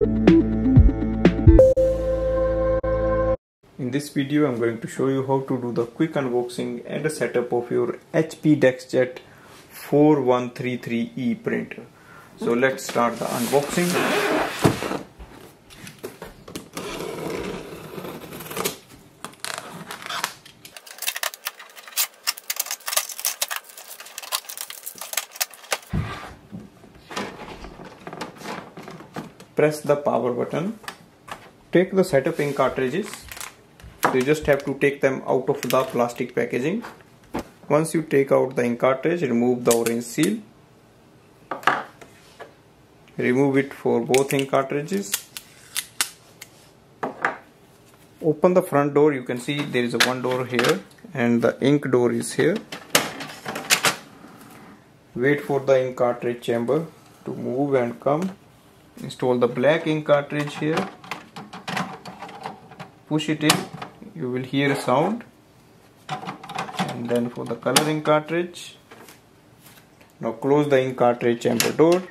In this video I'm going to show you how to do the quick unboxing and a setup of your HP DeskJet 4133E printer. So let's start the unboxing. Press the power button. Take the setup ink cartridges. You just have to take them out of the plastic packaging. Once you take out the ink cartridge remove the orange seal. Remove it for both ink cartridges. Open the front door. You can see there is a one door here and the ink door is here. Wait for the ink cartridge chamber to move and come install the black ink cartridge here. Push it in. You will hear a sound. And then for the coloring cartridge. Now close the ink cartridge chamber door.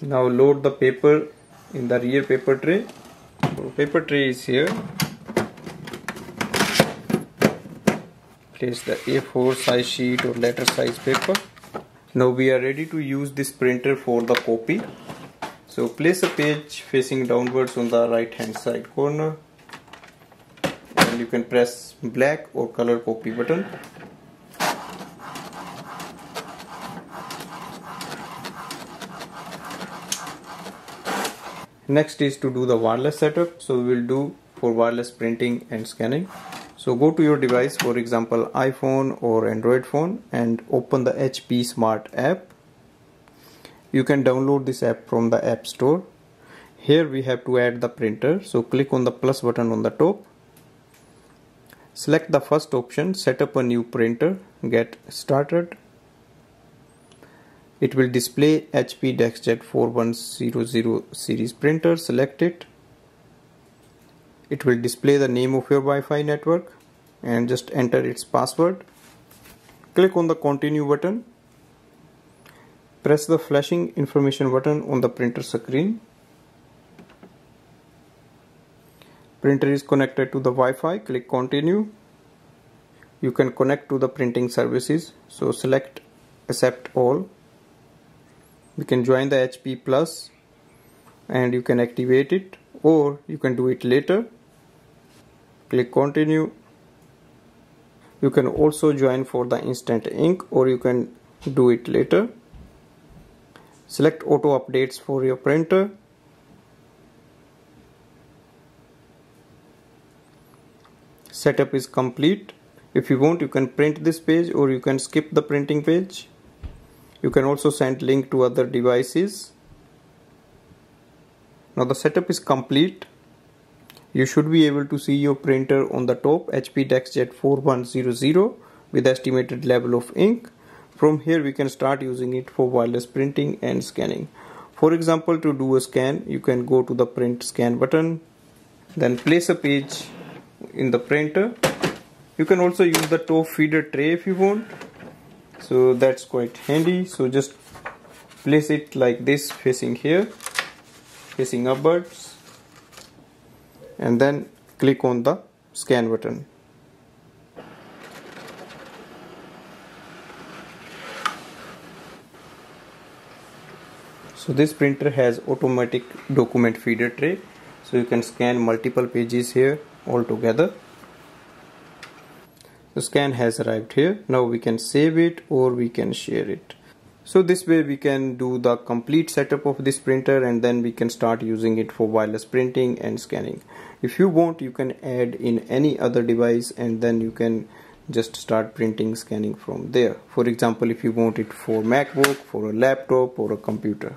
Now load the paper in the rear paper tray. Paper tray is here. Place the A4 size sheet or letter size paper. Now we are ready to use this printer for the copy so place a page facing downwards on the right hand side corner. And you can press black or color copy button. Next is to do the wireless setup. So we will do for wireless printing and scanning. So go to your device for example iphone or android phone and open the hp smart app you can download this app from the app store here we have to add the printer so click on the plus button on the top Select the first option, set up a new printer, get started. It will display HP DeskJet 4100 series printer, select it. It will display the name of your Wi-Fi network and just enter its password. Click on the continue button. Press the flashing information button on the printer screen. printer is connected to the Wi-Fi. Click continue. You can connect to the printing services. So select accept all. You can join the HP plus and you can activate it or you can do it later. Click continue. You can also join for the instant ink or you can do it later select auto updates for your printer. Setup is complete. If you want you can print this page or you can skip the printing page. You can also send link to other devices. Now the setup is complete. You should be able to see your printer on the top HP DeskJet 4100 with estimated level of ink from here we can start using it for wireless printing and scanning. For example to do a scan you can go to the print scan button then place a page in the printer. You can also use the top feeder tray if you want. So that's quite handy. So just place it like this facing here facing upwards and then click on the scan button so this printer has automatic document feeder tray. So you can scan multiple pages here all together. The scan has arrived here. Now we can save it or we can share it. So this way we can do the complete setup of this printer and then we can start using it for wireless printing and scanning. If you want you can add in any other device and then you can just start printing scanning from there. For example if you want it for macbook for a laptop or a computer